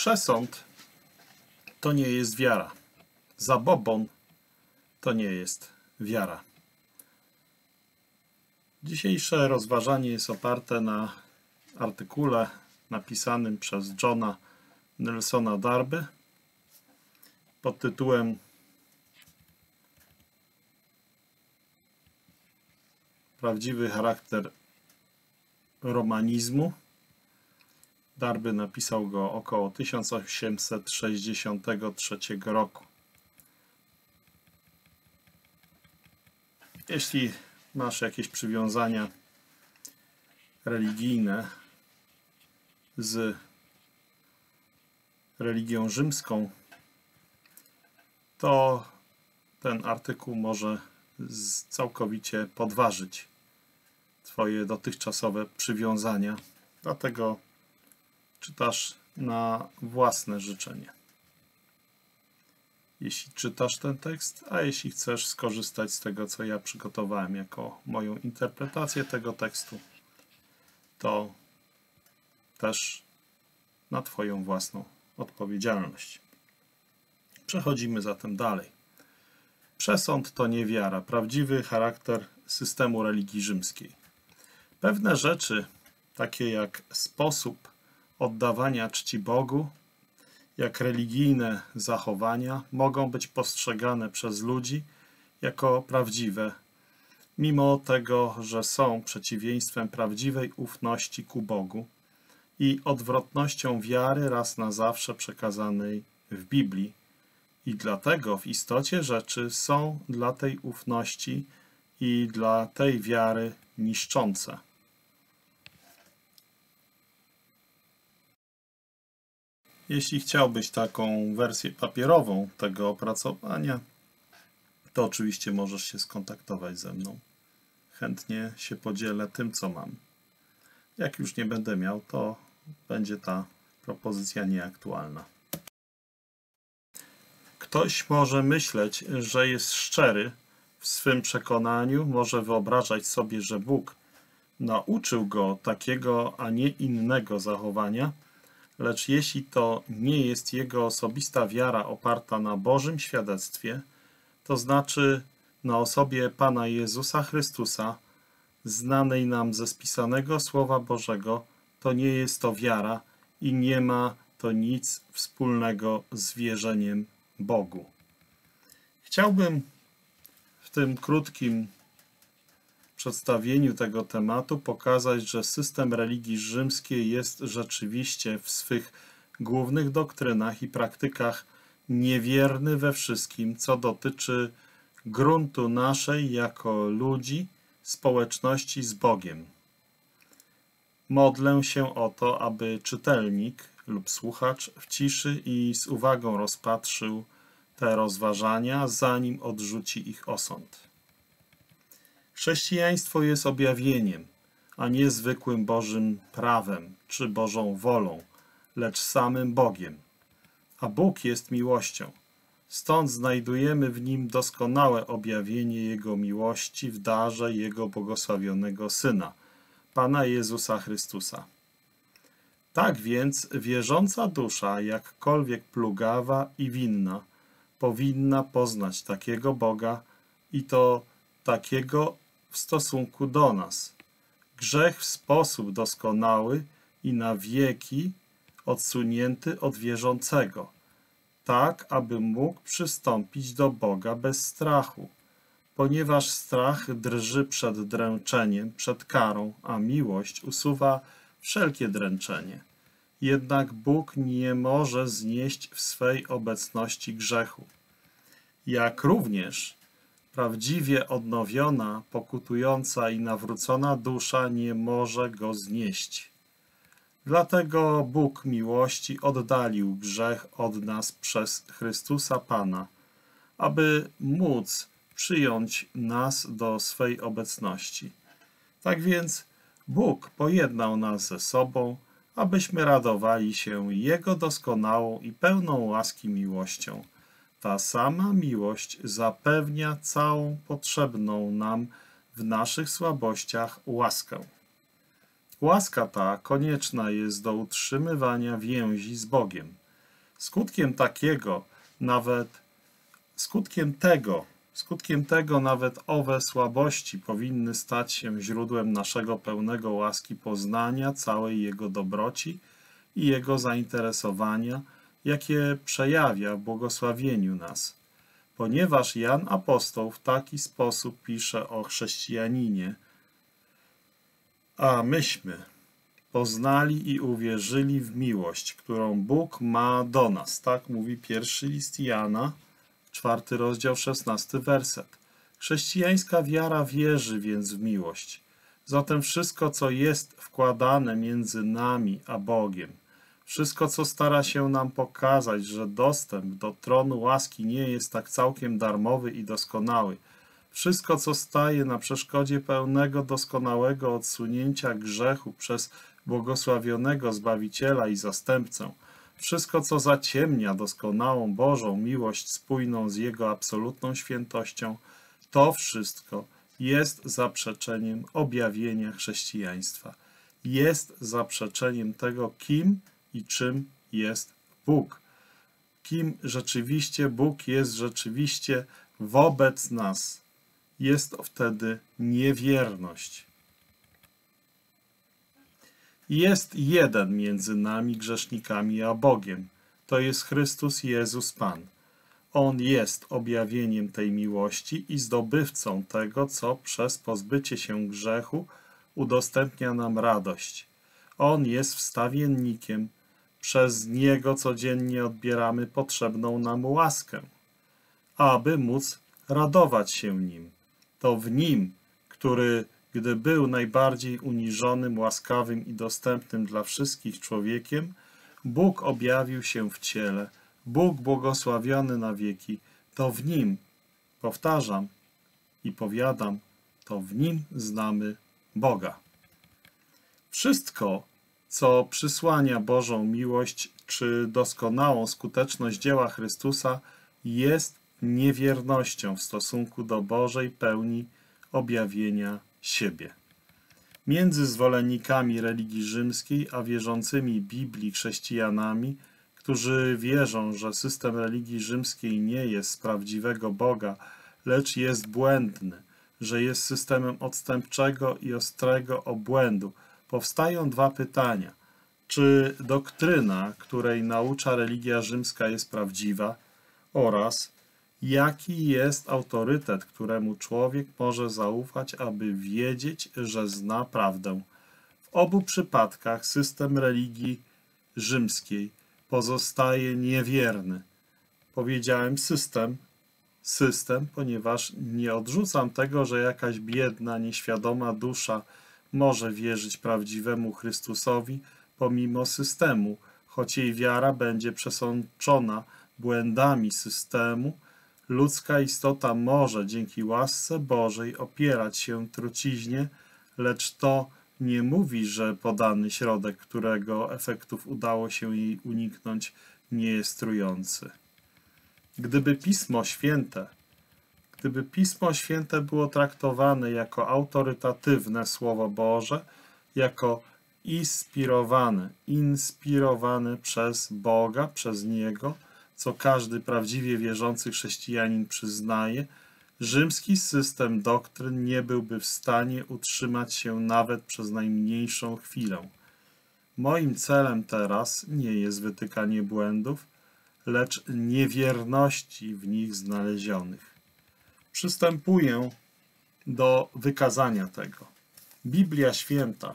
Przesąd to nie jest wiara. Zabobon to nie jest wiara. Dzisiejsze rozważanie jest oparte na artykule napisanym przez Johna Nelsona Darby pod tytułem Prawdziwy charakter romanizmu. Darby napisał go około 1863 roku. Jeśli masz jakieś przywiązania religijne z religią rzymską, to ten artykuł może całkowicie podważyć Twoje dotychczasowe przywiązania. Dlatego czytasz na własne życzenie. Jeśli czytasz ten tekst, a jeśli chcesz skorzystać z tego, co ja przygotowałem jako moją interpretację tego tekstu, to też na Twoją własną odpowiedzialność. Przechodzimy zatem dalej. Przesąd to niewiara, prawdziwy charakter systemu religii rzymskiej. Pewne rzeczy, takie jak sposób oddawania czci Bogu, jak religijne zachowania, mogą być postrzegane przez ludzi jako prawdziwe, mimo tego, że są przeciwieństwem prawdziwej ufności ku Bogu i odwrotnością wiary raz na zawsze przekazanej w Biblii. I dlatego w istocie rzeczy są dla tej ufności i dla tej wiary niszczące. Jeśli chciałbyś taką wersję papierową tego opracowania, to oczywiście możesz się skontaktować ze mną. Chętnie się podzielę tym, co mam. Jak już nie będę miał, to będzie ta propozycja nieaktualna. Ktoś może myśleć, że jest szczery w swym przekonaniu, może wyobrażać sobie, że Bóg nauczył go takiego, a nie innego zachowania, lecz jeśli to nie jest jego osobista wiara oparta na Bożym świadectwie, to znaczy na osobie Pana Jezusa Chrystusa, znanej nam ze spisanego Słowa Bożego, to nie jest to wiara i nie ma to nic wspólnego z wierzeniem Bogu. Chciałbym w tym krótkim przedstawieniu tego tematu pokazać, że system religii rzymskiej jest rzeczywiście w swych głównych doktrynach i praktykach niewierny we wszystkim, co dotyczy gruntu naszej jako ludzi, społeczności z Bogiem. Modlę się o to, aby czytelnik lub słuchacz w ciszy i z uwagą rozpatrzył te rozważania, zanim odrzuci ich osąd. Chrześcijaństwo jest objawieniem, a nie zwykłym Bożym prawem czy Bożą wolą, lecz samym Bogiem. A Bóg jest miłością. Stąd znajdujemy w Nim doskonałe objawienie Jego miłości w darze Jego błogosławionego Syna, Pana Jezusa Chrystusa. Tak więc wierząca dusza, jakkolwiek plugawa i winna, powinna poznać takiego Boga i to takiego w stosunku do nas. Grzech w sposób doskonały i na wieki odsunięty od wierzącego, tak aby mógł przystąpić do Boga bez strachu, ponieważ strach drży przed dręczeniem, przed karą, a miłość usuwa wszelkie dręczenie. Jednak Bóg nie może znieść w swej obecności grzechu. Jak również Prawdziwie odnowiona, pokutująca i nawrócona dusza nie może go znieść. Dlatego Bóg miłości oddalił grzech od nas przez Chrystusa Pana, aby móc przyjąć nas do swej obecności. Tak więc Bóg pojednał nas ze sobą, abyśmy radowali się Jego doskonałą i pełną łaski miłością, ta sama miłość zapewnia całą potrzebną nam w naszych słabościach łaskę. Łaska ta konieczna jest do utrzymywania więzi z Bogiem. Skutkiem takiego nawet skutkiem tego, skutkiem tego nawet owe słabości powinny stać się źródłem naszego pełnego łaski poznania całej jego dobroci i jego zainteresowania, jakie przejawia w błogosławieniu nas. Ponieważ Jan Apostoł w taki sposób pisze o chrześcijaninie, a myśmy poznali i uwierzyli w miłość, którą Bóg ma do nas. Tak mówi pierwszy list Jana, czwarty rozdział, szesnasty werset. Chrześcijańska wiara wierzy więc w miłość. Zatem wszystko, co jest wkładane między nami a Bogiem, wszystko, co stara się nam pokazać, że dostęp do tronu łaski nie jest tak całkiem darmowy i doskonały, wszystko, co staje na przeszkodzie pełnego, doskonałego odsunięcia grzechu przez błogosławionego Zbawiciela i Zastępcę, wszystko, co zaciemnia doskonałą Bożą miłość spójną z Jego absolutną świętością, to wszystko jest zaprzeczeniem objawienia chrześcijaństwa. Jest zaprzeczeniem tego, kim i czym jest Bóg. Kim rzeczywiście Bóg jest rzeczywiście wobec nas. Jest to wtedy niewierność. Jest jeden między nami grzesznikami a Bogiem. To jest Chrystus Jezus Pan. On jest objawieniem tej miłości i zdobywcą tego, co przez pozbycie się grzechu udostępnia nam radość. On jest wstawiennikiem, przez Niego codziennie odbieramy potrzebną nam łaskę, aby móc radować się Nim. To w Nim, który gdy był najbardziej uniżonym, łaskawym i dostępnym dla wszystkich człowiekiem, Bóg objawił się w ciele, Bóg błogosławiony na wieki, to w Nim, powtarzam i powiadam, to w Nim znamy Boga. Wszystko, co przysłania Bożą miłość czy doskonałą skuteczność dzieła Chrystusa, jest niewiernością w stosunku do Bożej pełni objawienia siebie. Między zwolennikami religii rzymskiej a wierzącymi Biblii chrześcijanami, którzy wierzą, że system religii rzymskiej nie jest z prawdziwego Boga, lecz jest błędny, że jest systemem odstępczego i ostrego obłędu, powstają dwa pytania. Czy doktryna, której naucza religia rzymska jest prawdziwa oraz jaki jest autorytet, któremu człowiek może zaufać, aby wiedzieć, że zna prawdę. W obu przypadkach system religii rzymskiej pozostaje niewierny. Powiedziałem system, system, ponieważ nie odrzucam tego, że jakaś biedna, nieświadoma dusza może wierzyć prawdziwemu Chrystusowi pomimo systemu, choć jej wiara będzie przesączona błędami systemu, Ludzka istota może dzięki łasce Bożej opierać się truciźnie, lecz to nie mówi, że podany środek, którego efektów udało się jej uniknąć, nie jest trujący. Gdyby Pismo Święte, gdyby Pismo Święte było traktowane jako autorytatywne Słowo Boże, jako inspirowane, inspirowane przez Boga, przez Niego, co każdy prawdziwie wierzący chrześcijanin przyznaje, rzymski system doktryn nie byłby w stanie utrzymać się nawet przez najmniejszą chwilę. Moim celem teraz nie jest wytykanie błędów, lecz niewierności w nich znalezionych. Przystępuję do wykazania tego. Biblia Święta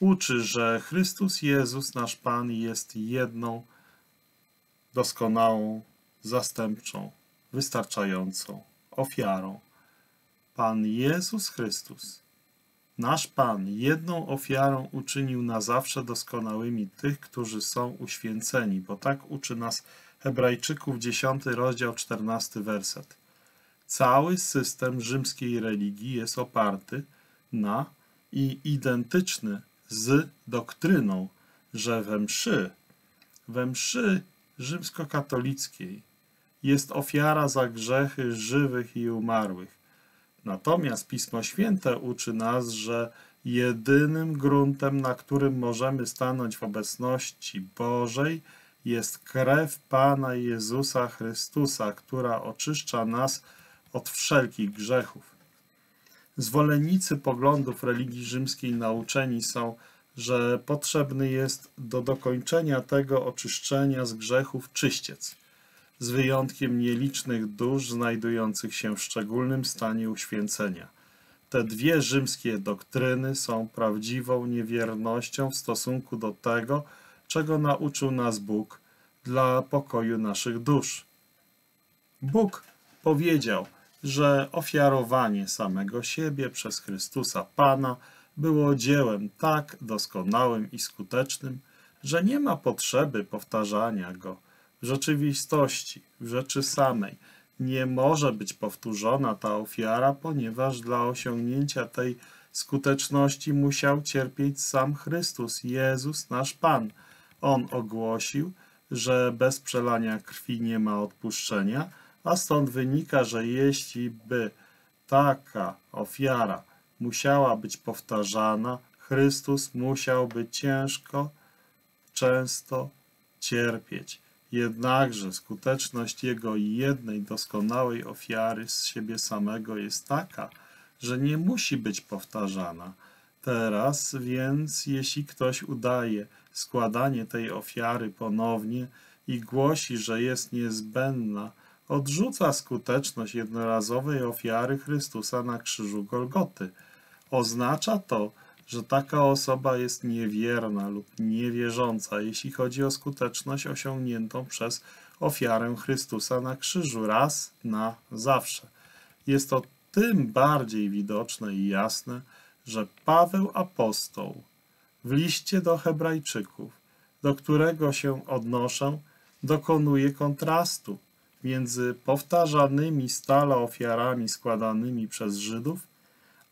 uczy, że Chrystus Jezus, nasz Pan, jest jedną doskonałą, zastępczą, wystarczającą ofiarą. Pan Jezus Chrystus, nasz Pan, jedną ofiarą uczynił na zawsze doskonałymi tych, którzy są uświęceni, bo tak uczy nas Hebrajczyków 10 rozdział 14 werset. Cały system rzymskiej religii jest oparty na i identyczny z doktryną, że we mszy, we mszy rzymskokatolickiej jest ofiara za grzechy żywych i umarłych. Natomiast Pismo Święte uczy nas, że jedynym gruntem, na którym możemy stanąć w obecności Bożej, jest krew Pana Jezusa Chrystusa, która oczyszcza nas od wszelkich grzechów. Zwolennicy poglądów religii rzymskiej nauczeni są, że potrzebny jest do dokończenia tego oczyszczenia z grzechów czyściec, z wyjątkiem nielicznych dusz znajdujących się w szczególnym stanie uświęcenia. Te dwie rzymskie doktryny są prawdziwą niewiernością w stosunku do tego, czego nauczył nas Bóg dla pokoju naszych dusz. Bóg powiedział, że ofiarowanie samego siebie przez Chrystusa Pana było dziełem tak doskonałym i skutecznym, że nie ma potrzeby powtarzania go. W rzeczywistości, w rzeczy samej, nie może być powtórzona ta ofiara, ponieważ dla osiągnięcia tej skuteczności musiał cierpieć sam Chrystus, Jezus, nasz Pan. On ogłosił, że bez przelania krwi nie ma odpuszczenia, a stąd wynika, że jeśli by taka ofiara musiała być powtarzana, Chrystus musiałby ciężko, często cierpieć. Jednakże skuteczność Jego jednej doskonałej ofiary z siebie samego jest taka, że nie musi być powtarzana. Teraz więc, jeśli ktoś udaje składanie tej ofiary ponownie i głosi, że jest niezbędna, odrzuca skuteczność jednorazowej ofiary Chrystusa na krzyżu Golgoty. Oznacza to, że taka osoba jest niewierna lub niewierząca, jeśli chodzi o skuteczność osiągniętą przez ofiarę Chrystusa na krzyżu raz na zawsze. Jest to tym bardziej widoczne i jasne, że Paweł apostoł w liście do Hebrajczyków, do którego się odnoszę, dokonuje kontrastu między powtarzanymi stale ofiarami składanymi przez Żydów,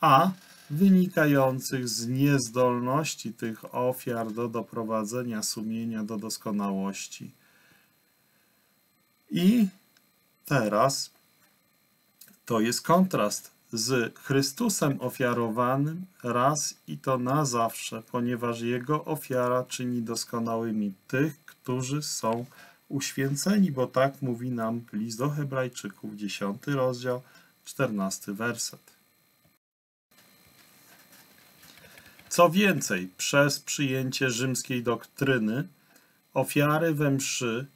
a wynikających z niezdolności tych ofiar do doprowadzenia sumienia do doskonałości. I teraz to jest kontrast z Chrystusem ofiarowanym raz i to na zawsze, ponieważ Jego ofiara czyni doskonałymi tych, którzy są uświęceni, bo tak mówi nam list do Hebrajczyków, 10 rozdział, 14 werset. Co więcej, przez przyjęcie rzymskiej doktryny, ofiary we mszy,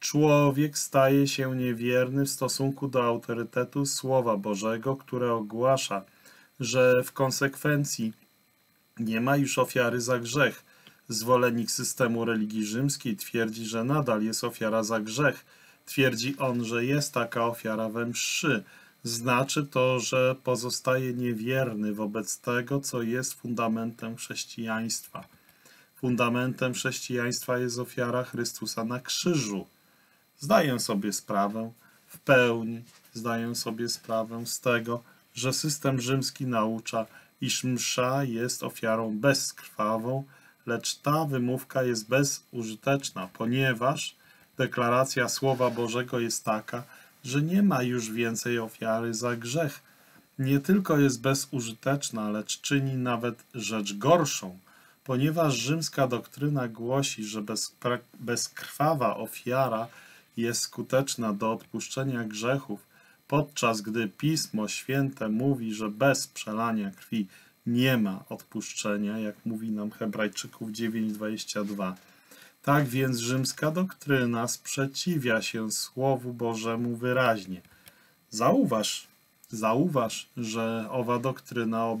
człowiek staje się niewierny w stosunku do autorytetu Słowa Bożego, które ogłasza, że w konsekwencji nie ma już ofiary za grzech. Zwolennik systemu religii rzymskiej twierdzi, że nadal jest ofiara za grzech. Twierdzi on, że jest taka ofiara we mszy znaczy to, że pozostaje niewierny wobec tego, co jest fundamentem chrześcijaństwa. Fundamentem chrześcijaństwa jest ofiara Chrystusa na krzyżu. Zdaję sobie sprawę, w pełni zdaję sobie sprawę z tego, że system rzymski naucza, iż msza jest ofiarą bezkrwawą, lecz ta wymówka jest bezużyteczna, ponieważ deklaracja Słowa Bożego jest taka, że nie ma już więcej ofiary za grzech. Nie tylko jest bezużyteczna, lecz czyni nawet rzecz gorszą, ponieważ rzymska doktryna głosi, że bezkrwawa ofiara jest skuteczna do odpuszczenia grzechów, podczas gdy Pismo Święte mówi, że bez przelania krwi nie ma odpuszczenia, jak mówi nam Hebrajczyków 9:22. Tak więc rzymska doktryna sprzeciwia się Słowu Bożemu wyraźnie. Zauważ, zauważ, że owa doktryna o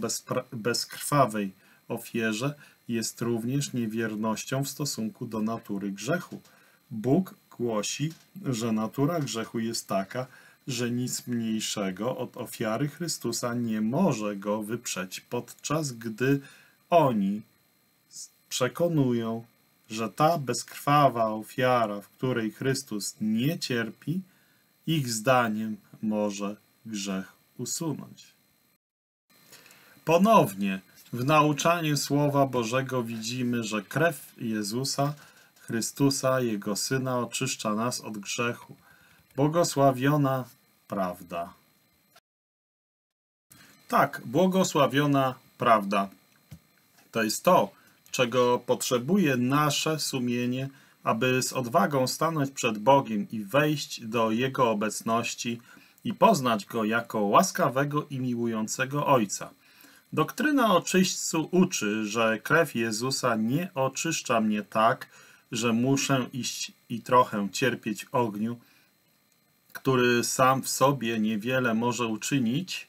bezkrwawej ofierze jest również niewiernością w stosunku do natury grzechu. Bóg głosi, że natura grzechu jest taka, że nic mniejszego od ofiary Chrystusa nie może go wyprzeć, podczas gdy oni przekonują, że ta bezkrwawa ofiara, w której Chrystus nie cierpi, ich zdaniem może grzech usunąć. Ponownie w nauczaniu Słowa Bożego widzimy, że krew Jezusa, Chrystusa, Jego Syna oczyszcza nas od grzechu. Błogosławiona prawda. Tak, błogosławiona prawda. To jest to, czego potrzebuje nasze sumienie, aby z odwagą stanąć przed Bogiem i wejść do Jego obecności i poznać Go jako łaskawego i miłującego Ojca. Doktryna o czyśćcu uczy, że krew Jezusa nie oczyszcza mnie tak, że muszę iść i trochę cierpieć ogniu, który sam w sobie niewiele może uczynić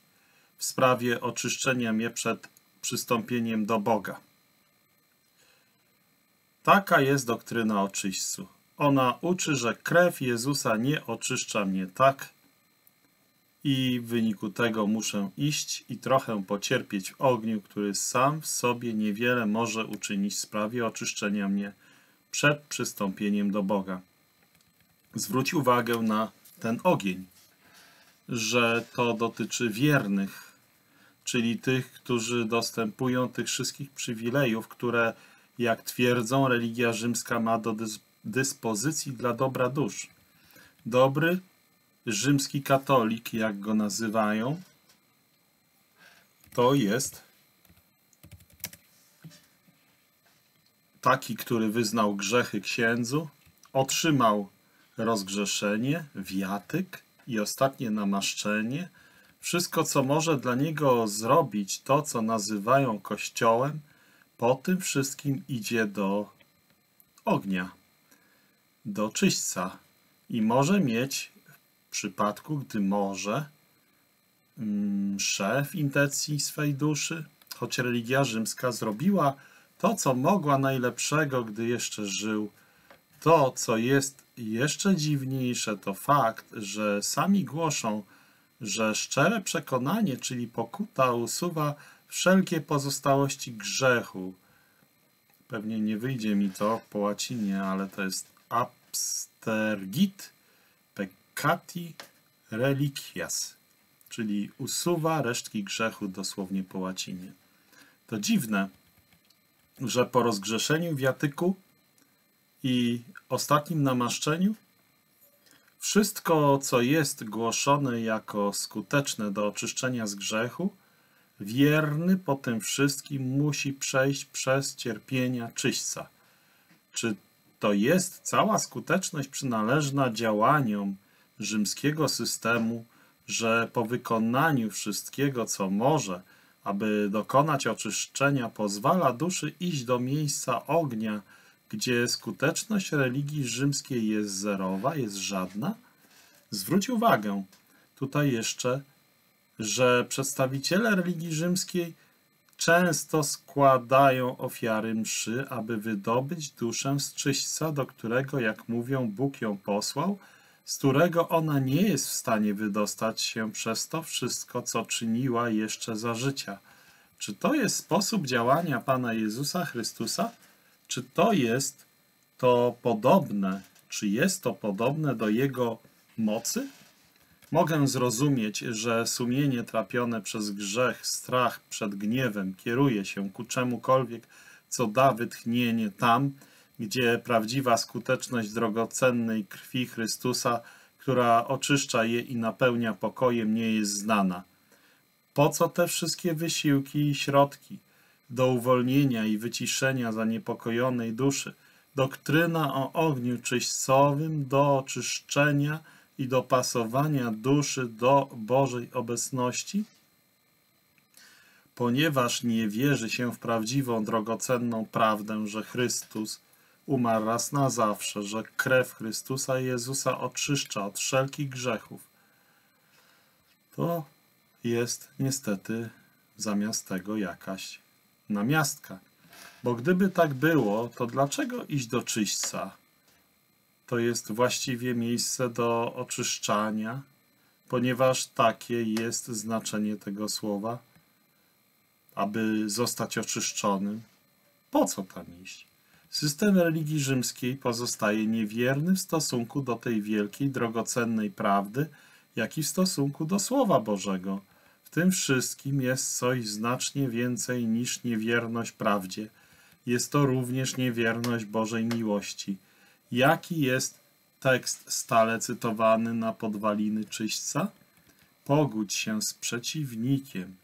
w sprawie oczyszczenia mnie przed przystąpieniem do Boga. Taka jest doktryna o. Ona uczy, że krew Jezusa nie oczyszcza mnie tak i w wyniku tego muszę iść i trochę pocierpieć w ogniu, który sam w sobie niewiele może uczynić w sprawie oczyszczenia mnie przed przystąpieniem do Boga. Zwróć uwagę na ten ogień, że to dotyczy wiernych, czyli tych, którzy dostępują tych wszystkich przywilejów, które, jak twierdzą, religia rzymska ma do dyspozycji dla dobra dusz. Dobry rzymski katolik, jak go nazywają, to jest taki, który wyznał grzechy księdzu, otrzymał rozgrzeszenie, wiatyk i ostatnie namaszczenie, wszystko, co może dla niego zrobić, to, co nazywają kościołem, po tym wszystkim idzie do ognia, do czyśćca i może mieć w przypadku, gdy może mszę w intencji swej duszy, choć religia rzymska zrobiła to, co mogła najlepszego, gdy jeszcze żył. To, co jest jeszcze dziwniejsze, to fakt, że sami głoszą, że szczere przekonanie, czyli pokuta, usuwa wszelkie pozostałości grzechu. Pewnie nie wyjdzie mi to po łacinie, ale to jest abstergit peccati reliquias, czyli usuwa resztki grzechu dosłownie po łacinie. To dziwne, że po rozgrzeszeniu wiatyku i ostatnim namaszczeniu wszystko, co jest głoszone jako skuteczne do oczyszczenia z grzechu, wierny po tym wszystkim musi przejść przez cierpienia czyśćca. Czy to jest cała skuteczność przynależna działaniom rzymskiego systemu, że po wykonaniu wszystkiego, co może, aby dokonać oczyszczenia, pozwala duszy iść do miejsca ognia, gdzie skuteczność religii rzymskiej jest zerowa, jest żadna? Zwróć uwagę tutaj jeszcze, że przedstawiciele religii rzymskiej często składają ofiary mszy, aby wydobyć duszę z czyśćca, do którego, jak mówią, Bóg ją posłał, z którego ona nie jest w stanie wydostać się przez to wszystko, co czyniła jeszcze za życia. Czy to jest sposób działania Pana Jezusa Chrystusa? Czy to jest to podobne, czy jest to podobne do Jego mocy? Mogę zrozumieć, że sumienie trapione przez grzech, strach przed gniewem kieruje się ku czemukolwiek, co da wytchnienie tam, gdzie prawdziwa skuteczność drogocennej krwi Chrystusa, która oczyszcza je i napełnia pokojem, nie jest znana. Po co te wszystkie wysiłki i środki do uwolnienia i wyciszenia zaniepokojonej duszy? Doktryna o ogniu czyśćcowym do oczyszczenia i dopasowania duszy do Bożej obecności? Ponieważ nie wierzy się w prawdziwą, drogocenną prawdę, że Chrystus umarł raz na zawsze, że krew Chrystusa Jezusa oczyszcza od wszelkich grzechów, to jest niestety zamiast tego jakaś namiastka. Bo gdyby tak było, to dlaczego iść do czyśćca? To jest właściwie miejsce do oczyszczania, ponieważ takie jest znaczenie tego słowa, aby zostać oczyszczonym. Po co tam iść? System religii rzymskiej pozostaje niewierny w stosunku do tej wielkiej, drogocennej prawdy, jak i w stosunku do Słowa Bożego. W tym wszystkim jest coś znacznie więcej niż niewierność prawdzie. Jest to również niewierność Bożej miłości. Jaki jest tekst stale cytowany na podwaliny czyśćca? Pogódź się z przeciwnikiem,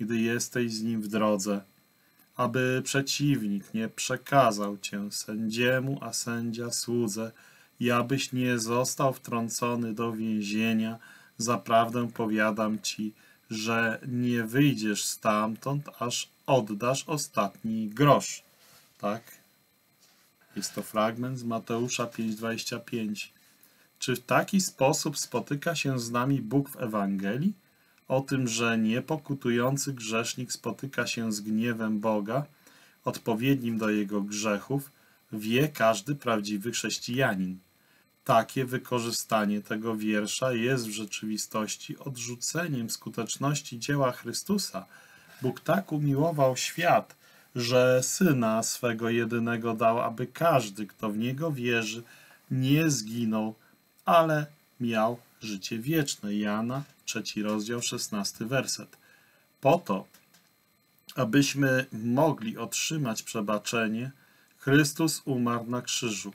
gdy jesteś z nim w drodze, aby przeciwnik nie przekazał cię sędziemu, a sędzia słudze, i abyś nie został wtrącony do więzienia. Zaprawdę powiadam ci, że nie wyjdziesz stamtąd, aż oddasz ostatni grosz. Tak? Jest to fragment z Mateusza 5:25. Czy w taki sposób spotyka się z nami Bóg w Ewangelii? O tym, że niepokutujący grzesznik spotyka się z gniewem Boga, odpowiednim do jego grzechów, wie każdy prawdziwy chrześcijanin. Takie wykorzystanie tego wiersza jest w rzeczywistości odrzuceniem skuteczności dzieła Chrystusa. Bóg tak umiłował świat, że Syna swego jedynego dał, aby każdy, kto w Niego wierzy, nie zginął, ale miał życie wieczne. Jana, trzeci rozdział, szesnasty werset. Po to, abyśmy mogli otrzymać przebaczenie, Chrystus umarł na krzyżu.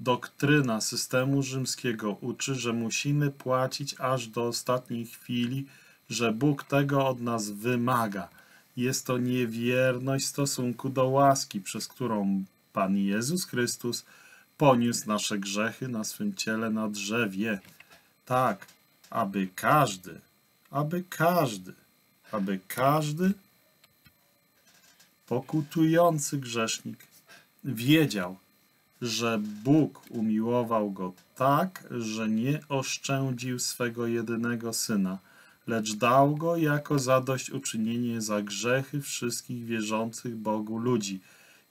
Doktryna systemu rzymskiego uczy, że musimy płacić aż do ostatniej chwili, że Bóg tego od nas wymaga. Jest to niewierność w stosunku do łaski, przez którą Pan Jezus Chrystus poniósł nasze grzechy na swym ciele na drzewie. Tak, aby każdy, aby każdy, aby każdy pokutujący grzesznik wiedział, że Bóg umiłował go tak, że nie oszczędził swego jedynego syna, lecz dał go jako zadośćuczynienie za grzechy wszystkich wierzących Bogu ludzi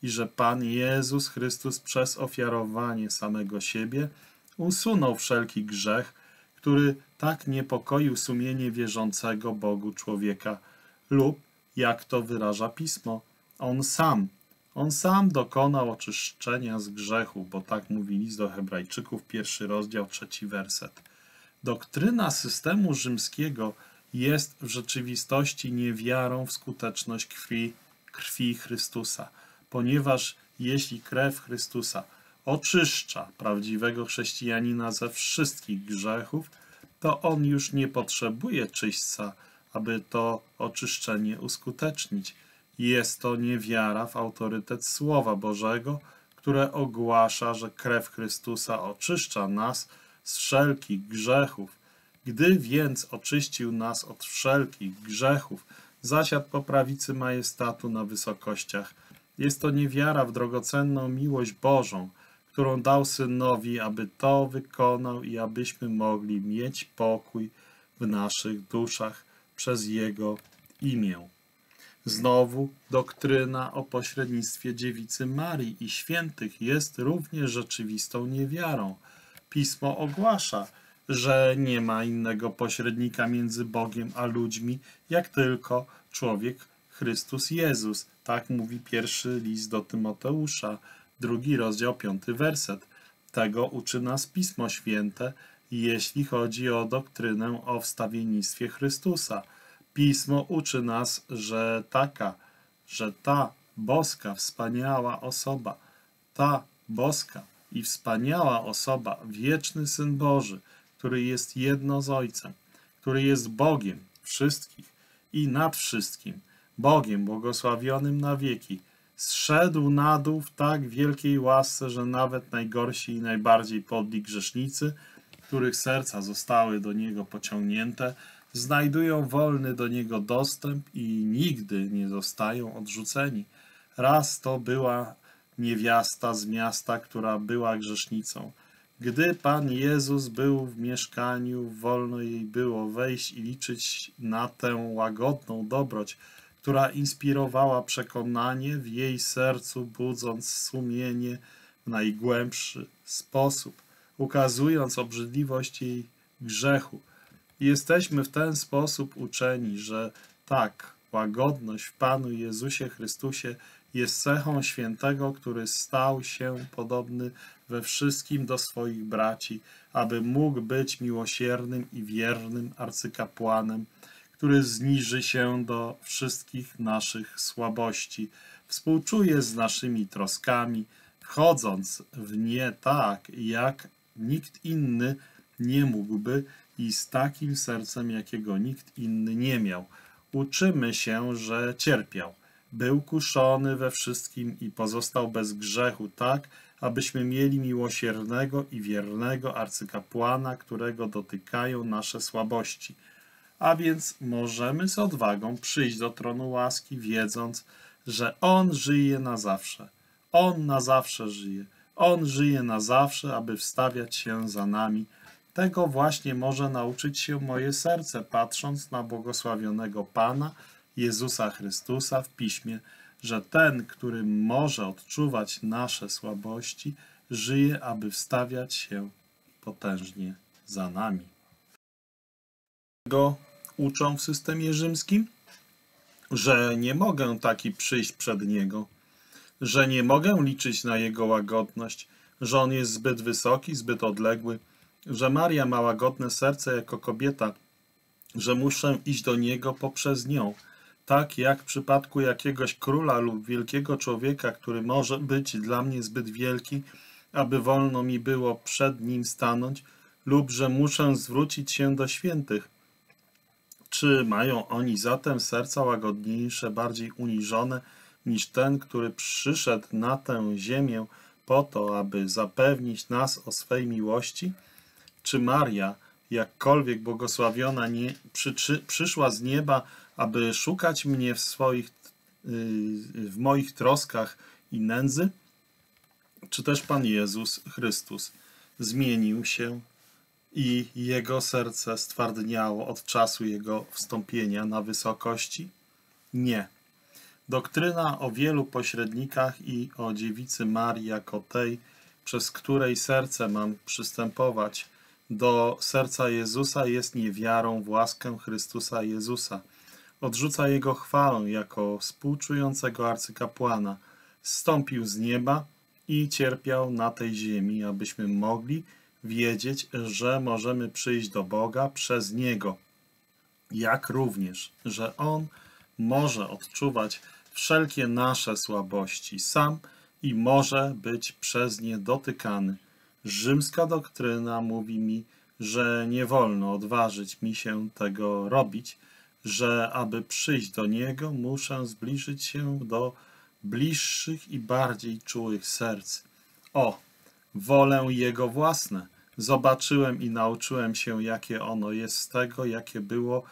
i że Pan Jezus Chrystus przez ofiarowanie samego siebie usunął wszelki grzech, który tak niepokoił sumienie wierzącego Bogu człowieka, lub, jak to wyraża Pismo, On sam on sam dokonał oczyszczenia z grzechu, bo tak mówi list do Hebrajczyków, pierwszy rozdział, trzeci werset. Doktryna systemu rzymskiego jest w rzeczywistości niewiarą w skuteczność krwi, krwi Chrystusa, ponieważ jeśli krew Chrystusa oczyszcza prawdziwego chrześcijanina ze wszystkich grzechów, to on już nie potrzebuje czyśćca, aby to oczyszczenie uskutecznić jest to niewiara w autorytet Słowa Bożego, które ogłasza, że krew Chrystusa oczyszcza nas z wszelkich grzechów. Gdy więc oczyścił nas od wszelkich grzechów, zasiadł po prawicy majestatu na wysokościach. Jest to niewiara w drogocenną miłość Bożą, którą dał Synowi, aby to wykonał i abyśmy mogli mieć pokój w naszych duszach przez Jego imię. Znowu doktryna o pośrednictwie dziewicy Marii i świętych jest również rzeczywistą niewiarą. Pismo ogłasza, że nie ma innego pośrednika między Bogiem a ludźmi, jak tylko człowiek Chrystus Jezus. Tak mówi pierwszy list do Tymoteusza, drugi rozdział, piąty werset. Tego uczy nas Pismo Święte, jeśli chodzi o doktrynę o wstawiennictwie Chrystusa – Pismo uczy nas, że taka, że ta boska, wspaniała osoba, ta boska i wspaniała osoba, wieczny Syn Boży, który jest jedno z Ojcem, który jest Bogiem wszystkich i nad wszystkim, Bogiem błogosławionym na wieki, zszedł na dół w tak wielkiej łasce, że nawet najgorsi i najbardziej podli grzesznicy, których serca zostały do Niego pociągnięte, znajdują wolny do niego dostęp i nigdy nie zostają odrzuceni. Raz to była niewiasta z miasta, która była grzesznicą. Gdy Pan Jezus był w mieszkaniu, wolno jej było wejść i liczyć na tę łagodną dobroć, która inspirowała przekonanie w jej sercu, budząc sumienie w najgłębszy sposób, ukazując obrzydliwość jej grzechu. Jesteśmy w ten sposób uczeni, że tak, łagodność w Panu Jezusie Chrystusie jest cechą świętego, który stał się podobny we wszystkim do swoich braci, aby mógł być miłosiernym i wiernym arcykapłanem, który zniży się do wszystkich naszych słabości, współczuje z naszymi troskami, wchodząc w nie tak, jak nikt inny nie mógłby i z takim sercem, jakiego nikt inny nie miał. Uczymy się, że cierpiał. był kuszony we wszystkim i pozostał bez grzechu, tak, abyśmy mieli miłosiernego i wiernego arcykapłana, którego dotykają nasze słabości. A więc możemy z odwagą przyjść do tronu łaski, wiedząc, że On żyje na zawsze. On na zawsze żyje. On żyje na zawsze, aby wstawiać się za nami. Tego właśnie może nauczyć się moje serce, patrząc na błogosławionego Pana, Jezusa Chrystusa w Piśmie, że ten, który może odczuwać nasze słabości, żyje, aby wstawiać się potężnie za nami. Go uczą w systemie rzymskim? Że nie mogę taki przyjść przed Niego, że nie mogę liczyć na Jego łagodność, że On jest zbyt wysoki, zbyt odległy, że Maria ma łagodne serce jako kobieta, że muszę iść do Niego poprzez nią, tak jak w przypadku jakiegoś króla lub wielkiego człowieka, który może być dla mnie zbyt wielki, aby wolno mi było przed nim stanąć, lub że muszę zwrócić się do świętych. Czy mają oni zatem serca łagodniejsze, bardziej uniżone niż ten, który przyszedł na tę ziemię po to, aby zapewnić nas o swej miłości? Czy Maria, jakkolwiek błogosławiona, nie, przy, przyszła z nieba, aby szukać mnie w swoich, y, w moich troskach i nędzy? Czy też Pan Jezus Chrystus zmienił się i jego serce stwardniało od czasu jego wstąpienia na wysokości? Nie. Doktryna o wielu pośrednikach i o dziewicy Marii jako tej, przez której serce mam przystępować do serca Jezusa jest niewiarą w łaskę Chrystusa Jezusa. Odrzuca Jego chwałę jako współczującego arcykapłana. Zstąpił z nieba i cierpiał na tej ziemi, abyśmy mogli wiedzieć, że możemy przyjść do Boga przez Niego, jak również, że On może odczuwać wszelkie nasze słabości sam i może być przez nie dotykany. Rzymska doktryna mówi mi, że nie wolno odważyć mi się tego robić, że aby przyjść do Niego, muszę zbliżyć się do bliższych i bardziej czułych serc. O, wolę Jego własne. Zobaczyłem i nauczyłem się, jakie ono jest z tego, jakie było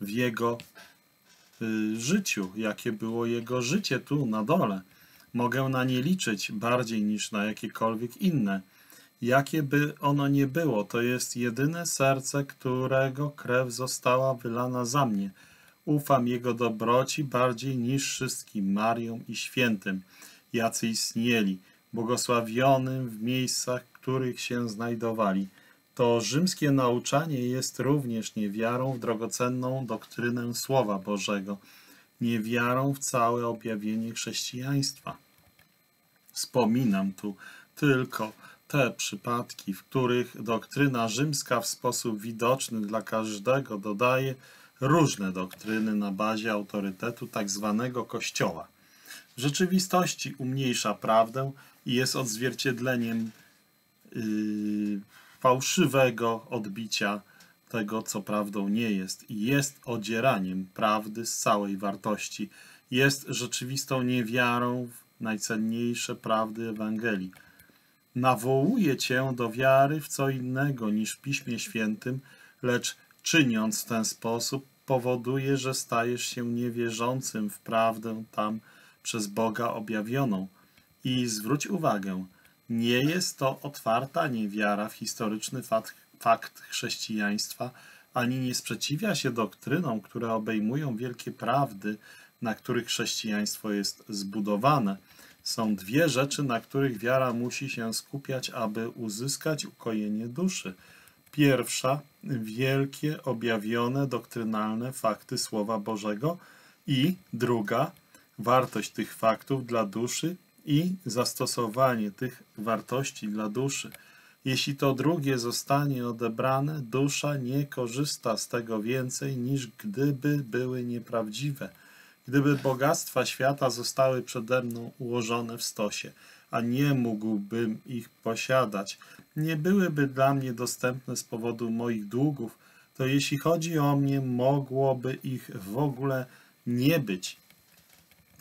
w Jego y, życiu, jakie było Jego życie tu na dole. Mogę na nie liczyć bardziej niż na jakiekolwiek inne. Jakie by ono nie było, to jest jedyne serce, którego krew została wylana za mnie. Ufam Jego dobroci bardziej niż wszystkim Mariom i świętym, jacy istnieli, błogosławionym w miejscach, w których się znajdowali. To rzymskie nauczanie jest również niewiarą w drogocenną doktrynę Słowa Bożego, niewiarą w całe objawienie chrześcijaństwa. Wspominam tu tylko te przypadki, w których doktryna rzymska w sposób widoczny dla każdego dodaje różne doktryny na bazie autorytetu tzw. Tak Kościoła. W rzeczywistości umniejsza prawdę i jest odzwierciedleniem yy, fałszywego odbicia tego, co prawdą nie jest, i jest odzieraniem prawdy z całej wartości. Jest rzeczywistą niewiarą w najcenniejsze prawdy Ewangelii nawołuje cię do wiary w co innego niż w Piśmie Świętym, lecz czyniąc w ten sposób powoduje, że stajesz się niewierzącym w prawdę tam przez Boga objawioną. I zwróć uwagę, nie jest to otwarta niewiara w historyczny fakt, fakt chrześcijaństwa, ani nie sprzeciwia się doktrynom, które obejmują wielkie prawdy, na których chrześcijaństwo jest zbudowane. Są dwie rzeczy, na których wiara musi się skupiać, aby uzyskać ukojenie duszy. Pierwsza, wielkie, objawione, doktrynalne fakty Słowa Bożego i druga, wartość tych faktów dla duszy i zastosowanie tych wartości dla duszy. Jeśli to drugie zostanie odebrane, dusza nie korzysta z tego więcej niż gdyby były nieprawdziwe. Gdyby bogactwa świata zostały przede mną ułożone w stosie, a nie mógłbym ich posiadać, nie byłyby dla mnie dostępne z powodu moich długów, to jeśli chodzi o mnie, mogłoby ich w ogóle nie być.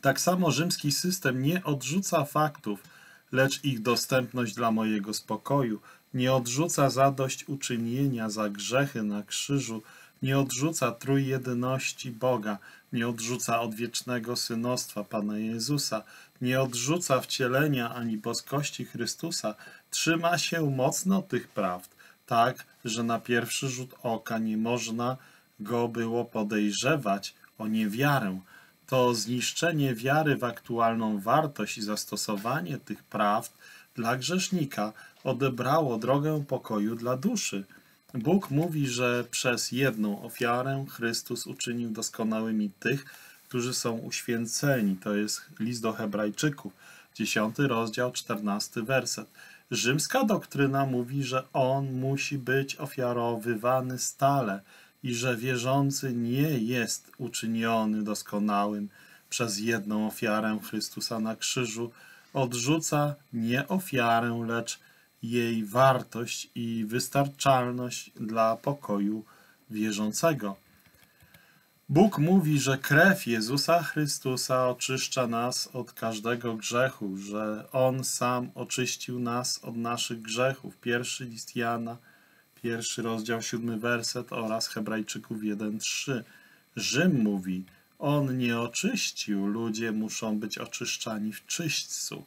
Tak samo rzymski system nie odrzuca faktów, lecz ich dostępność dla mojego spokoju, nie odrzuca zadośćuczynienia za grzechy na krzyżu, nie odrzuca trójjedyności Boga, nie odrzuca odwiecznego synostwa Pana Jezusa, nie odrzuca wcielenia ani boskości Chrystusa, trzyma się mocno tych prawd, tak, że na pierwszy rzut oka nie można go było podejrzewać o niewiarę. To zniszczenie wiary w aktualną wartość i zastosowanie tych prawd dla grzesznika odebrało drogę pokoju dla duszy. Bóg mówi, że przez jedną ofiarę Chrystus uczynił doskonałymi tych, którzy są uświęceni. To jest list do Hebrajczyków, 10 rozdział, 14 werset. Rzymska doktryna mówi, że on musi być ofiarowywany stale i że wierzący nie jest uczyniony doskonałym przez jedną ofiarę Chrystusa na krzyżu. Odrzuca nie ofiarę, lecz jej wartość i wystarczalność dla pokoju wierzącego. Bóg mówi, że krew Jezusa Chrystusa oczyszcza nas od każdego grzechu, że On sam oczyścił nas od naszych grzechów. Pierwszy list Jana, pierwszy rozdział, siódmy werset oraz Hebrajczyków 1:3. Rzym mówi, On nie oczyścił, ludzie muszą być oczyszczani w czyśćcu.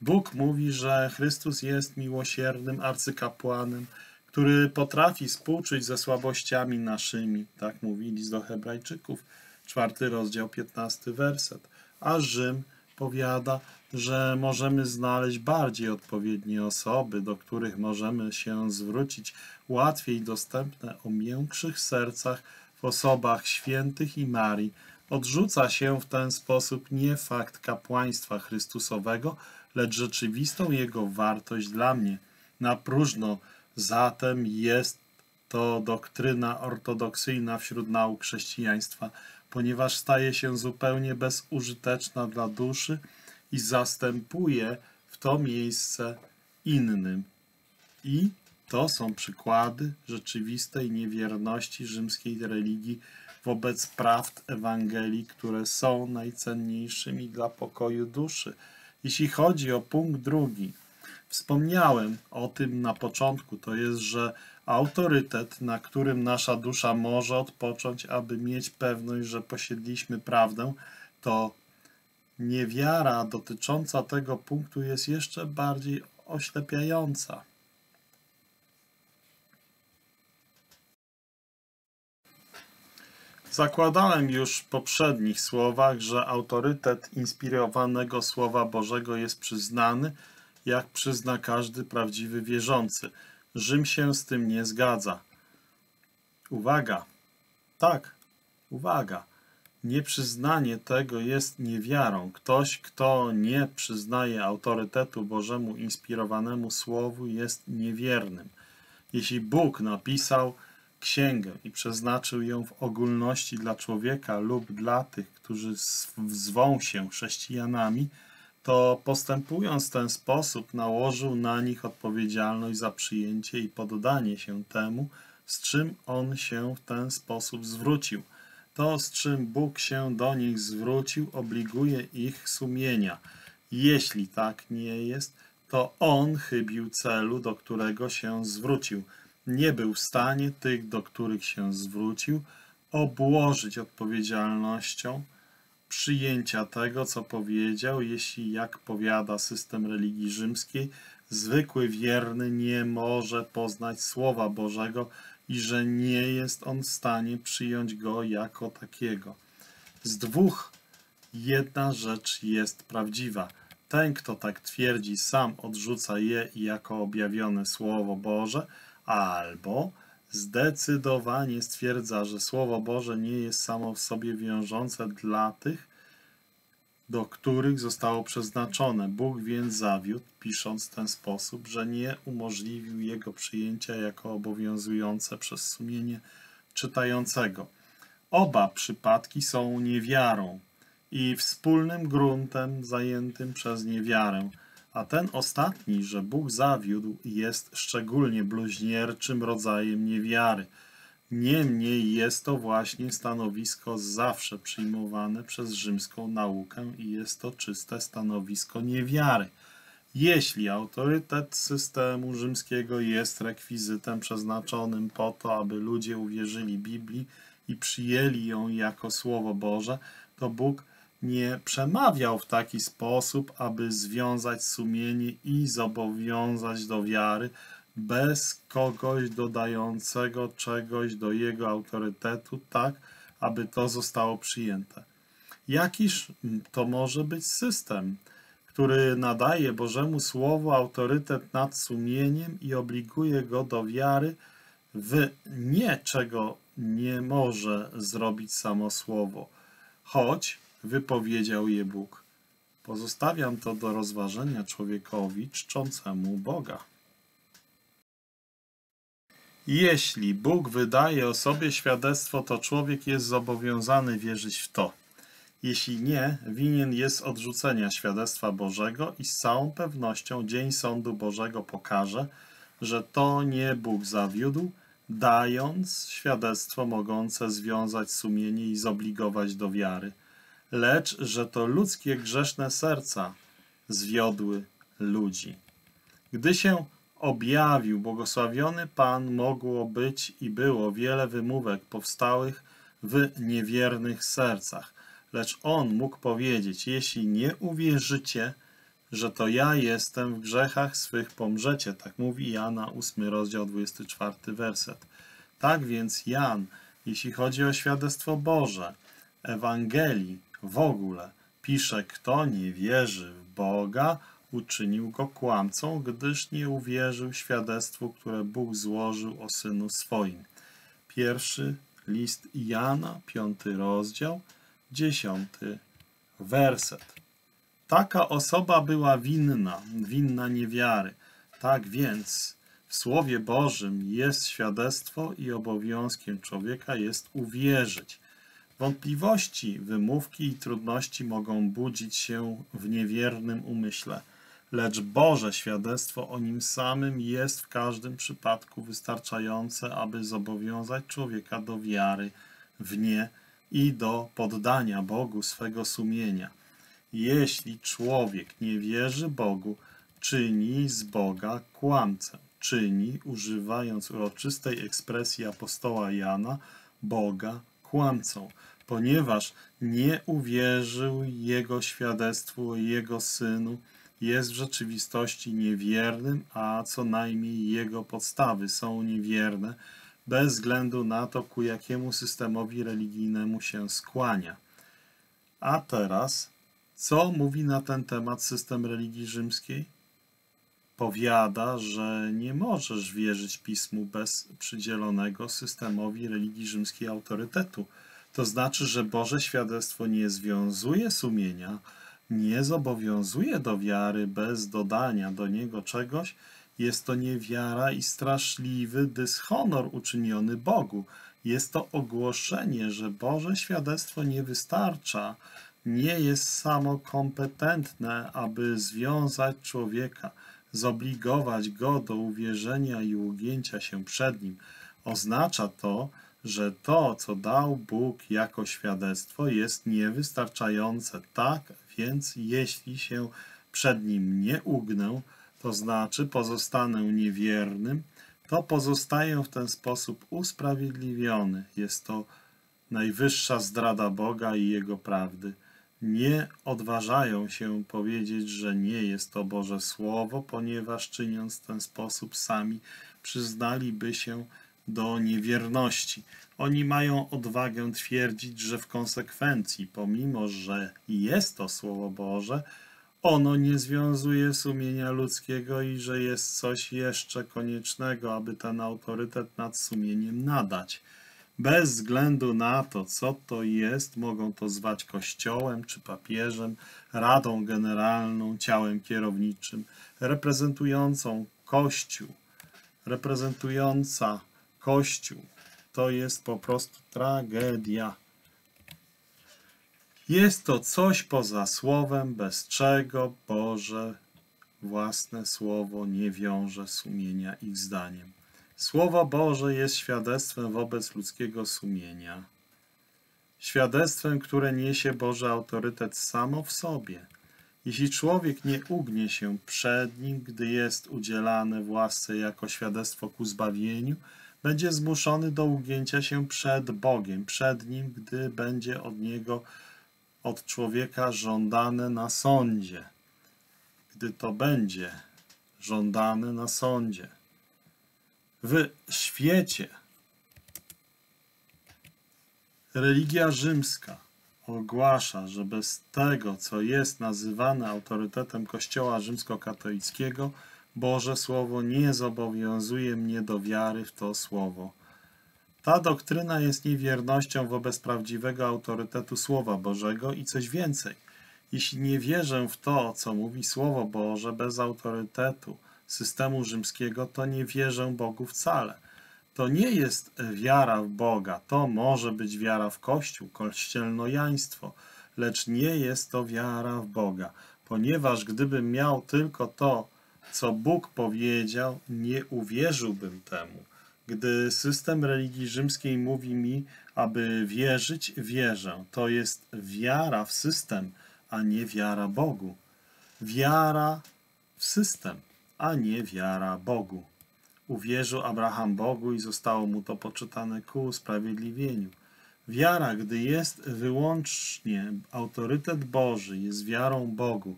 Bóg mówi, że Chrystus jest miłosiernym arcykapłanem, który potrafi współczuć ze słabościami naszymi. Tak mówi list do Hebrajczyków, czwarty rozdział, piętnasty werset. A Rzym powiada, że możemy znaleźć bardziej odpowiednie osoby, do których możemy się zwrócić, łatwiej dostępne o miększych sercach w osobach świętych i Marii. Odrzuca się w ten sposób nie fakt kapłaństwa Chrystusowego, lecz rzeczywistą jego wartość dla mnie. Na próżno zatem jest to doktryna ortodoksyjna wśród nauk chrześcijaństwa, ponieważ staje się zupełnie bezużyteczna dla duszy i zastępuje w to miejsce innym. I to są przykłady rzeczywistej niewierności rzymskiej religii wobec prawd Ewangelii, które są najcenniejszymi dla pokoju duszy. Jeśli chodzi o punkt drugi, wspomniałem o tym na początku, to jest, że autorytet, na którym nasza dusza może odpocząć, aby mieć pewność, że posiedliśmy prawdę, to niewiara dotycząca tego punktu jest jeszcze bardziej oślepiająca. Zakładałem już w poprzednich słowach, że autorytet inspirowanego Słowa Bożego jest przyznany, jak przyzna każdy prawdziwy wierzący. Rzym się z tym nie zgadza. Uwaga! Tak, uwaga! Nieprzyznanie tego jest niewiarą. Ktoś, kto nie przyznaje autorytetu Bożemu inspirowanemu Słowu, jest niewiernym. Jeśli Bóg napisał księgę i przeznaczył ją w ogólności dla człowieka lub dla tych, którzy zwą się chrześcijanami, to postępując w ten sposób nałożył na nich odpowiedzialność za przyjęcie i poddanie się temu, z czym on się w ten sposób zwrócił. To, z czym Bóg się do nich zwrócił, obliguje ich sumienia. Jeśli tak nie jest, to on chybił celu, do którego się zwrócił – nie był w stanie tych, do których się zwrócił, obłożyć odpowiedzialnością przyjęcia tego, co powiedział, jeśli, jak powiada system religii rzymskiej, zwykły wierny nie może poznać Słowa Bożego i że nie jest on w stanie przyjąć go jako takiego. Z dwóch jedna rzecz jest prawdziwa. Ten, kto tak twierdzi, sam odrzuca je jako objawione Słowo Boże, albo zdecydowanie stwierdza, że Słowo Boże nie jest samo w sobie wiążące dla tych, do których zostało przeznaczone. Bóg więc zawiódł, pisząc w ten sposób, że nie umożliwił jego przyjęcia jako obowiązujące przez sumienie czytającego. Oba przypadki są niewiarą i wspólnym gruntem zajętym przez niewiarę a ten ostatni, że Bóg zawiódł, jest szczególnie bluźnierczym rodzajem niewiary. Niemniej jest to właśnie stanowisko zawsze przyjmowane przez rzymską naukę i jest to czyste stanowisko niewiary. Jeśli autorytet systemu rzymskiego jest rekwizytem przeznaczonym po to, aby ludzie uwierzyli Biblii i przyjęli ją jako Słowo Boże, to Bóg nie przemawiał w taki sposób, aby związać sumienie i zobowiązać do wiary bez kogoś dodającego czegoś do jego autorytetu, tak aby to zostało przyjęte. Jakiż to może być system, który nadaje Bożemu Słowu autorytet nad sumieniem i obliguje go do wiary w nie, czego nie może zrobić samo Słowo, choć wypowiedział je Bóg. Pozostawiam to do rozważenia człowiekowi czczącemu Boga. Jeśli Bóg wydaje o sobie świadectwo, to człowiek jest zobowiązany wierzyć w to. Jeśli nie, winien jest odrzucenia świadectwa Bożego i z całą pewnością dzień sądu Bożego pokaże, że to nie Bóg zawiódł, dając świadectwo mogące związać sumienie i zobligować do wiary, lecz że to ludzkie grzeszne serca zwiodły ludzi. Gdy się objawił błogosławiony Pan, mogło być i było wiele wymówek powstałych w niewiernych sercach. Lecz On mógł powiedzieć, jeśli nie uwierzycie, że to ja jestem w grzechach swych pomrzecie. Tak mówi Jana 8 rozdział 24 werset. Tak więc Jan, jeśli chodzi o świadectwo Boże, Ewangelii w ogóle, pisze, kto nie wierzy w Boga, uczynił go kłamcą, gdyż nie uwierzył świadectwu, które Bóg złożył o Synu swoim. Pierwszy list Jana, piąty rozdział, dziesiąty werset. Taka osoba była winna, winna niewiary. Tak więc w Słowie Bożym jest świadectwo i obowiązkiem człowieka jest uwierzyć. Wątpliwości, wymówki i trudności mogą budzić się w niewiernym umyśle – lecz Boże świadectwo o nim samym jest w każdym przypadku wystarczające, aby zobowiązać człowieka do wiary w nie i do poddania Bogu swego sumienia. Jeśli człowiek nie wierzy Bogu, czyni z Boga kłamcę, czyni, używając uroczystej ekspresji apostoła Jana, Boga kłamcą, ponieważ nie uwierzył Jego świadectwu o Jego Synu, jest w rzeczywistości niewiernym, a co najmniej jego podstawy są niewierne, bez względu na to, ku jakiemu systemowi religijnemu się skłania. A teraz, co mówi na ten temat system religii rzymskiej? Powiada, że nie możesz wierzyć pismu bez przydzielonego systemowi religii rzymskiej autorytetu. To znaczy, że Boże świadectwo nie związuje sumienia, nie zobowiązuje do wiary bez dodania do niego czegoś, jest to niewiara i straszliwy dyshonor uczyniony Bogu. Jest to ogłoszenie, że Boże świadectwo nie wystarcza, nie jest samo kompetentne, aby związać człowieka, zobligować go do uwierzenia i ugięcia się przed nim. Oznacza to, że to, co dał Bóg jako świadectwo, jest niewystarczające. Tak więc jeśli się przed nim nie ugnę, to znaczy pozostanę niewiernym, to pozostaję w ten sposób usprawiedliwiony. Jest to najwyższa zdrada Boga i Jego prawdy. Nie odważają się powiedzieć, że nie jest to Boże Słowo, ponieważ czyniąc ten sposób sami przyznaliby się do niewierności. Oni mają odwagę twierdzić, że w konsekwencji, pomimo że jest to Słowo Boże, ono nie związuje sumienia ludzkiego i że jest coś jeszcze koniecznego, aby ten autorytet nad sumieniem nadać. Bez względu na to, co to jest, mogą to zwać kościołem czy papieżem, radą generalną, ciałem kierowniczym, reprezentującą Kościół, reprezentująca Kościół. To jest po prostu tragedia. Jest to coś poza słowem, bez czego Boże własne słowo nie wiąże sumienia ich zdaniem. Słowo Boże jest świadectwem wobec ludzkiego sumienia. Świadectwem, które niesie Boży autorytet samo w sobie. Jeśli człowiek nie ugnie się przed nim, gdy jest udzielane w łasce jako świadectwo ku zbawieniu, będzie zmuszony do ugięcia się przed Bogiem, przed nim, gdy będzie od niego, od człowieka żądane na sądzie. Gdy to będzie żądane na sądzie. W świecie religia rzymska ogłasza, że bez tego, co jest nazywane autorytetem Kościoła rzymskokatolickiego, Boże Słowo nie zobowiązuje mnie do wiary w to Słowo. Ta doktryna jest niewiernością wobec prawdziwego autorytetu Słowa Bożego i coś więcej. Jeśli nie wierzę w to, co mówi Słowo Boże bez autorytetu systemu rzymskiego, to nie wierzę Bogu wcale. To nie jest wiara w Boga, to może być wiara w Kościół, kościelnojaństwo, lecz nie jest to wiara w Boga, ponieważ gdybym miał tylko to, co Bóg powiedział, nie uwierzyłbym temu. Gdy system religii rzymskiej mówi mi, aby wierzyć, wierzę. To jest wiara w system, a nie wiara Bogu. Wiara w system, a nie wiara Bogu. Uwierzył Abraham Bogu i zostało mu to poczytane ku usprawiedliwieniu. Wiara, gdy jest wyłącznie autorytet Boży, jest wiarą Bogu.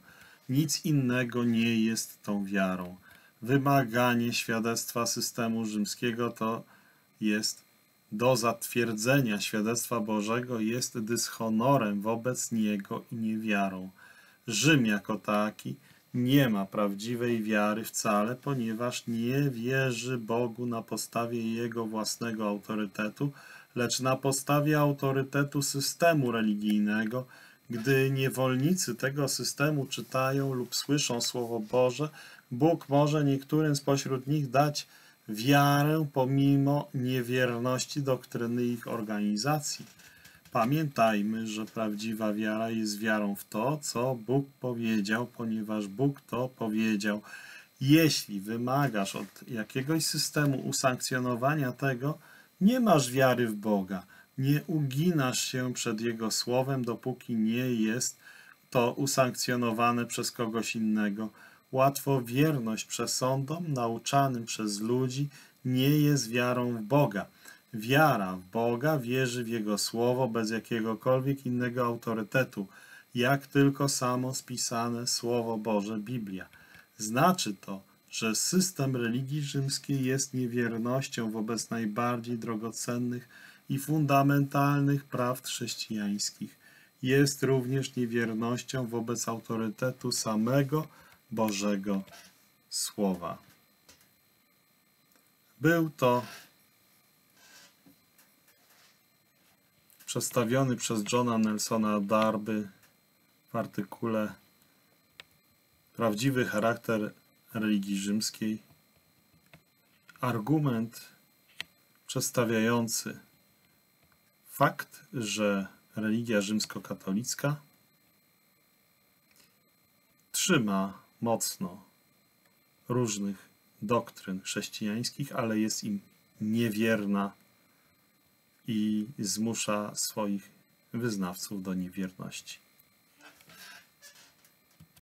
Nic innego nie jest tą wiarą. Wymaganie świadectwa systemu rzymskiego to jest do zatwierdzenia świadectwa Bożego jest dyshonorem wobec niego i niewiarą. Rzym jako taki nie ma prawdziwej wiary wcale, ponieważ nie wierzy Bogu na podstawie jego własnego autorytetu, lecz na podstawie autorytetu systemu religijnego. Gdy niewolnicy tego systemu czytają lub słyszą Słowo Boże, Bóg może niektórym spośród nich dać wiarę pomimo niewierności doktryny ich organizacji. Pamiętajmy, że prawdziwa wiara jest wiarą w to, co Bóg powiedział, ponieważ Bóg to powiedział. Jeśli wymagasz od jakiegoś systemu usankcjonowania tego, nie masz wiary w Boga. Nie uginasz się przed Jego słowem, dopóki nie jest to usankcjonowane przez kogoś innego. Łatwowierność przesądom nauczanym przez ludzi nie jest wiarą w Boga. Wiara w Boga wierzy w Jego Słowo bez jakiegokolwiek innego autorytetu, jak tylko samo spisane Słowo Boże Biblia. Znaczy to, że system religii rzymskiej jest niewiernością wobec najbardziej drogocennych i fundamentalnych praw chrześcijańskich. Jest również niewiernością wobec autorytetu samego Bożego Słowa. Był to przedstawiony przez Johna Nelsona Darby w artykule Prawdziwy charakter religii rzymskiej. Argument przedstawiający fakt, że religia rzymskokatolicka trzyma mocno różnych doktryn chrześcijańskich, ale jest im niewierna i zmusza swoich wyznawców do niewierności.